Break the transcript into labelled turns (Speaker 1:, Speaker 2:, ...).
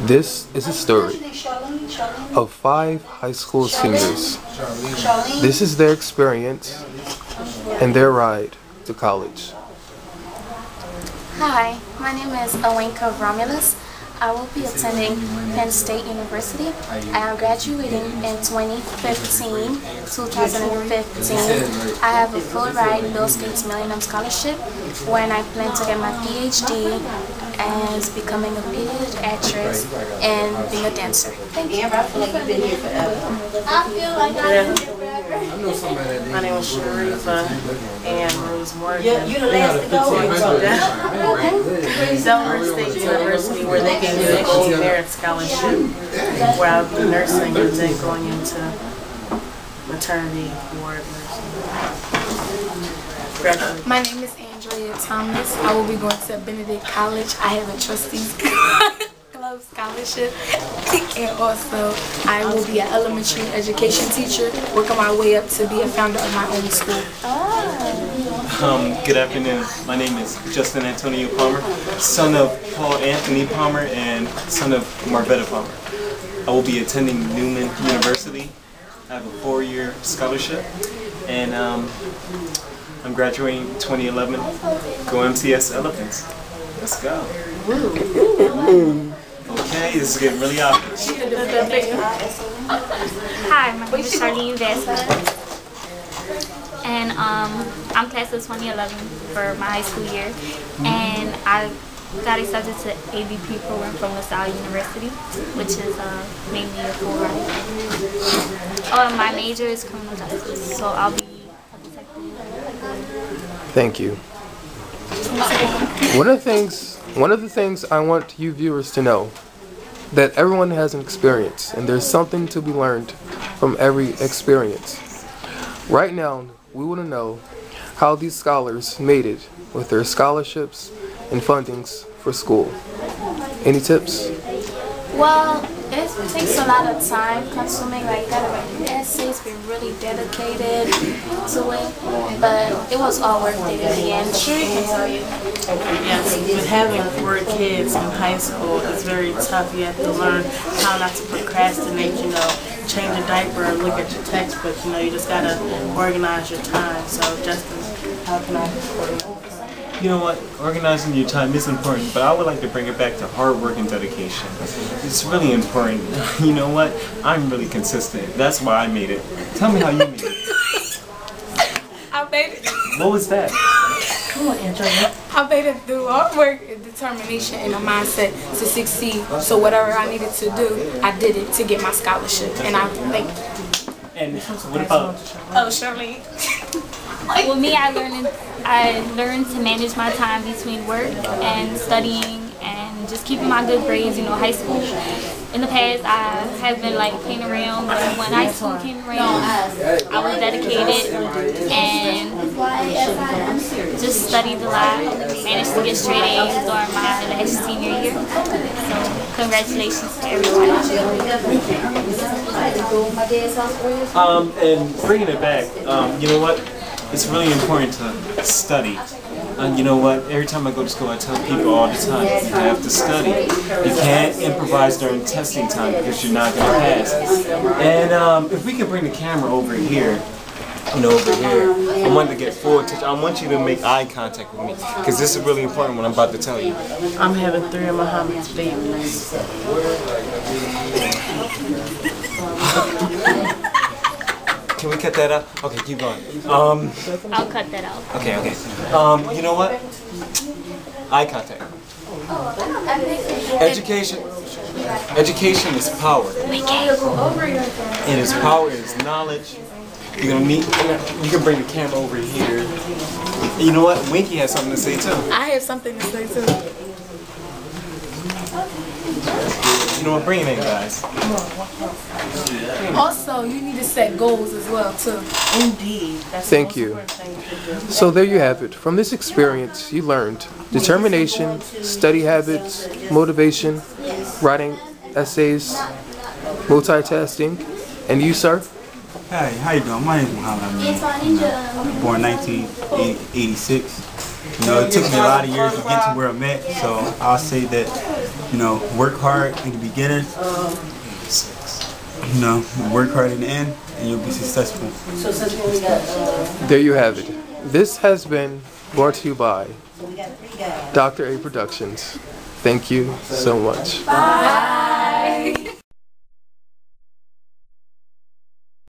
Speaker 1: This is a story of five high school seniors. This is their experience and their ride to college.
Speaker 2: Hi, my name is Awenka Romulus. I will be attending Penn State University. I am graduating in 2015, 2015. I have a full ride Bill Gates Millennium Scholarship when I plan to get my PhD as becoming a theater actress and being a dancer. Thank you.
Speaker 3: I feel like I
Speaker 4: My name is Sharifa and Rose Morgan.
Speaker 3: You, you the last to go.
Speaker 4: Delaware State University where they gave me the Gold Merit Scholarship where I'll be nursing and then going into maternity ward nursing.
Speaker 5: My name is Andrea Thomas. I will be going to Benedict College. I have a trustees club scholarship. And also, I will be an elementary education teacher, working my way up to be a founder of my own school.
Speaker 6: Um, good afternoon. My name is Justin Antonio Palmer, son of Paul Anthony Palmer and son of Marvetta Palmer. I will be attending Newman University. I have a four-year scholarship, and um, I'm graduating 2011. Go MTS Elephants. Let's go. Okay, this is getting really awkward.
Speaker 7: Hi, my name is Charlene Vasquez. And um, I'm class of 2011 for my high school year. And I got accepted to ABP program from LaSalle University, which is uh, mainly a full ride. Oh, and my major is criminal justice, so I'll be.
Speaker 1: Thank you. One of the things one of the things I want you viewers to know that everyone has an experience and there's something to be learned from every experience. Right now, we want to know how these scholars made it with their scholarships and fundings for school. Any tips?
Speaker 2: Well, it takes a lot of time consuming. Like, you gotta essays, be really dedicated to it. But it was all worth it in the end. Sure, can tell you.
Speaker 4: Yes, with having four kids in high school, it's very tough. You have to learn how not to procrastinate, you know, change a diaper or look at your textbook. You know, you just gotta organize your time. So, Justin, how can I you?
Speaker 6: You know what? Organizing your time is important, but I would like to bring it back to hard work and dedication. It's really important. You know what? I'm really consistent. That's why I made it. Tell me how you made it.
Speaker 5: I made it.
Speaker 6: What was that? Come on, Andrea.
Speaker 5: I made it through hard work, and determination, and a mindset to succeed. So whatever I needed to do, I did it to get my scholarship, and I thank you.
Speaker 6: And what about
Speaker 5: Oh, Charlene.
Speaker 7: With me, I learned I learned to manage my time between work and studying and just keeping my good grades. You know, high school. In the past, I have been like playing around, but when high school came around, I was dedicated and just studied a lot. Managed to get straight A's during my last senior year. So, congratulations to everyone.
Speaker 6: Um, and bringing it back, um, you know what? It's really important to study. And you know what? Every time I go to school, I tell people all the time, you have to study. You can't improvise during testing time because you're not going to pass. And um, if we can bring the camera over here, you know, over here, I want to get full attention. I want you to make eye contact with me because this is really important what I'm about to tell you.
Speaker 4: I'm having three of Muhammad's babies.
Speaker 6: Can we cut that out? Okay, keep going. Um,
Speaker 7: I'll cut that out.
Speaker 6: okay, okay. Um, you know what? Eye contact. Education. Education is power. It is power. It is knowledge. You're gonna meet. You can bring the camera over here. You know what? Winky has something to say too.
Speaker 5: I have something to say too.
Speaker 6: You know what? Bring it in, guys.
Speaker 5: Also, you need to set goals as well too.
Speaker 4: Indeed. That's
Speaker 1: Thank you.
Speaker 4: most important thing to do.
Speaker 1: So there you have it. From this experience, you learned determination, study habits, motivation, writing essays, multitasking, and you, sir?
Speaker 8: Hey, how you doing? My name is Muhammad Amin. Born 1986. You know, it took me a lot of years to get to where I'm at, so I'll say that, you know, work hard in the beginning, you know, work hard in the end, and you'll be successful.
Speaker 3: So since we got, uh,
Speaker 1: There you have it. This has been brought to you by
Speaker 3: we got three guys.
Speaker 1: Dr. A Productions. Thank you so much.
Speaker 5: Bye.